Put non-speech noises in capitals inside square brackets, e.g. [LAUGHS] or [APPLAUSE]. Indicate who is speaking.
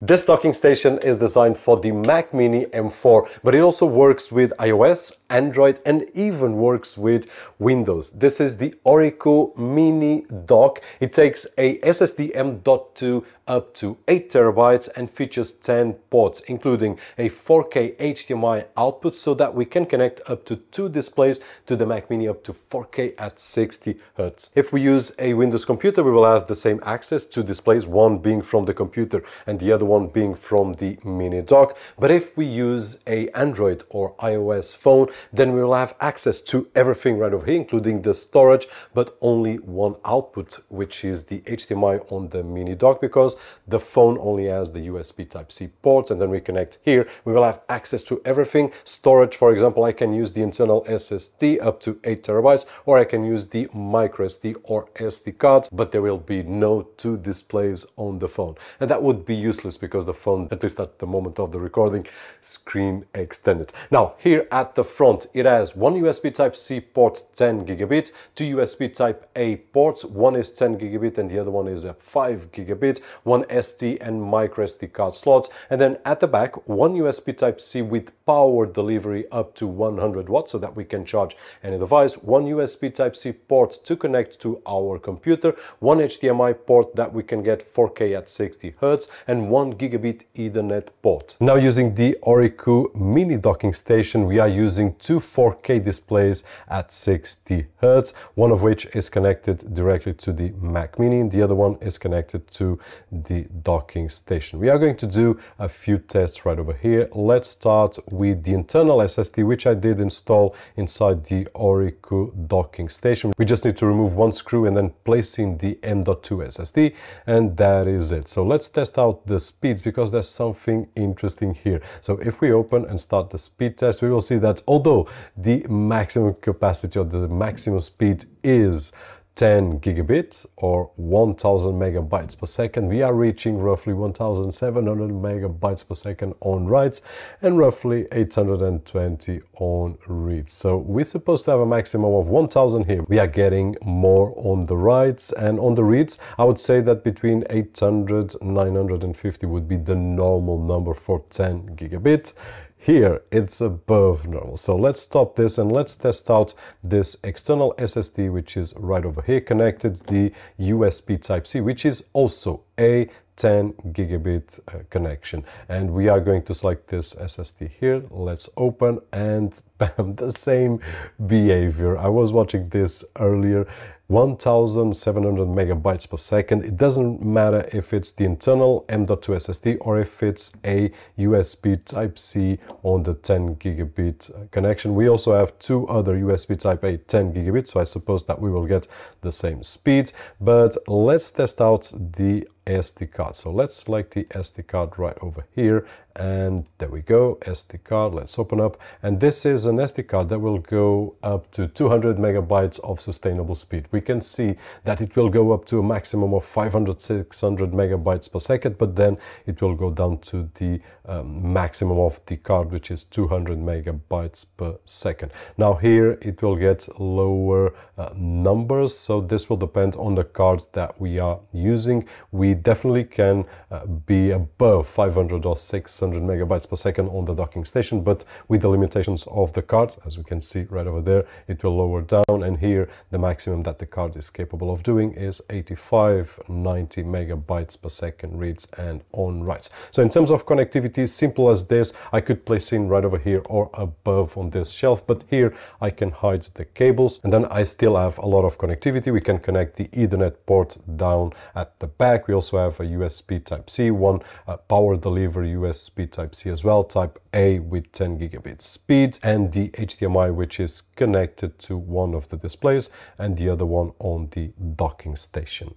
Speaker 1: This docking station is designed for the Mac Mini M4, but it also works with iOS, Android, and even works with Windows. This is the Orico Mini Dock. It takes a SSD M.2 up to 8 terabytes and features 10 ports, including a 4K HDMI output so that we can connect up to two displays to the Mac Mini up to 4K at 60 Hz. If we use a Windows computer, we will have the same access to displays, one being from the computer and the other one being from the Mini Dock. But if we use a Android or iOS phone, then we will have access to everything right over here, including the storage, but only one output, which is the HDMI on the Mini Dock, because the phone only has the USB Type-C port and then we connect here. We will have access to everything. Storage, for example, I can use the internal SSD up to 8 terabytes or I can use the micro SD or SD card, but there will be no two displays on the phone. And that would be useless because the phone, at least at the moment of the recording, screen extended. Now, here at the front, it has one USB Type-C port 10 gigabit, two USB Type-A ports, one is 10 gigabit and the other one is a 5 gigabit, one SD and micro SD card slots, and then at the back, one USB Type-C with power delivery up to 100 watts so that we can charge any device, one USB Type-C port to connect to our computer, one HDMI port that we can get 4K at 60 Hz, and one gigabit Ethernet port. Now using the Orico mini docking station, we are using two 4K displays at 60 Hz, one of which is connected directly to the Mac Mini, the other one is connected to the docking station. We are going to do a few tests right over here. Let's start with the internal SSD, which I did install inside the Orico docking station. We just need to remove one screw and then place in the M.2 SSD, and that is it. So let's test out the speeds because there's something interesting here. So if we open and start the speed test, we will see that although the maximum capacity or the maximum speed is 10 gigabits or 1000 megabytes per second. We are reaching roughly 1700 megabytes per second on writes and roughly 820 on reads. So we're supposed to have a maximum of 1000 here. We are getting more on the writes and on the reads. I would say that between 800 950 would be the normal number for 10 gigabits. Here it's above normal. So let's stop this and let's test out this external SSD, which is right over here connected the USB Type-C, which is also a 10 gigabit uh, connection. And we are going to select this SSD here. Let's open and [LAUGHS] bam the same behavior. I was watching this earlier 1700 megabytes per second. It doesn't matter if it's the internal M.2 SSD or if it's a USB Type-C on the 10 gigabit uh, connection. We also have two other USB Type-A 10 gigabit, so I suppose that we will get the same speed. But let's test out the SD card. So let's select the SD card right over here and there we go SD card. Let's open up. And this is an SD card that will go up to 200 megabytes of sustainable speed. We can see that it will go up to a maximum of 500 600 megabytes per second but then it will go down to the um, maximum of the card which is 200 megabytes per second. Now here it will get lower uh, numbers so this will depend on the card that we are using. We definitely can uh, be above 500 or 600 600 megabytes per second on the docking station, but with the limitations of the card, as we can see right over there, it will lower down. And here, the maximum that the card is capable of doing is 85, 90 megabytes per second reads and on writes. So in terms of connectivity, simple as this, I could place in right over here or above on this shelf, but here I can hide the cables and then I still have a lot of connectivity. We can connect the Ethernet port down at the back. We also have a USB Type-C, one uh, power delivery USB USB Type-C as well, Type A with 10 gigabit speed, and the HDMI which is connected to one of the displays and the other one on the docking station.